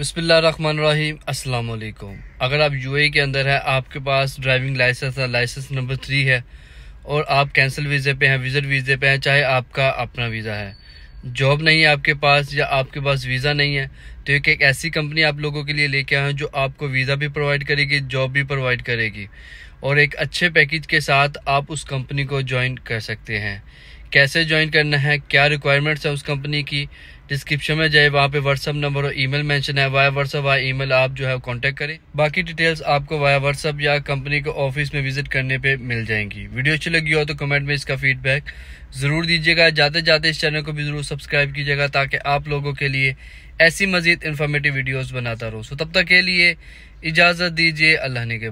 अस्सलाम वालेकुम अगर आप यूएई के अंदर है, आपके पास ड्राइविंग लाइसेंस है, लाइसेंस नंबर थ्री है, और आप कैंसिल वीज़े पे हैं, विज़िट वीज़े पे हैं, चाहे आपका अपना वीज़ा है। जॉब नहीं है आपके पास या आपके पास वीज़ा नहीं है तो एक एक ऐसी कंपनी आप लोगों के लिए लेके आए जो आपको वीज़ा भी प्रोवाइड करेगी, जॉब भी प्रोवाइड करेगी, और एक अच्छे पैकेज के साथ आप उस कंपनी को ज्वाइन कर सकते हैं। कैसे ज्वाइन करना है, क्या रिक्वायरमेंट्स है उस कंपनी की डिस्क्रिप्शन में जाए वहाँ पे व्हाट्सअप नंबर और ईमेल मेंशन है। वाया व्हाट्सअप वाया ईमेल आप जो है कांटेक्ट करें। बाकी डिटेल्स आपको वाया व्हाट्सअप या कंपनी के ऑफ़िस में विज़िट करने पे मिल जाएँगी। वीडियो अच्छी लगी हो तो कमेंट में इसका फीडबैक ज़रूर दीजिएगा। जाते जाते इस चैनल को भी ज़रूर सब्सक्राइब कीजिएगा ताकि आप लोगों के लिए ऐसी मजीद इन्फॉर्मेटिव वीडियोज़ बनाता रहूँ। सो तब तक के लिए इजाज़त दीजिए, अल्लाह ने के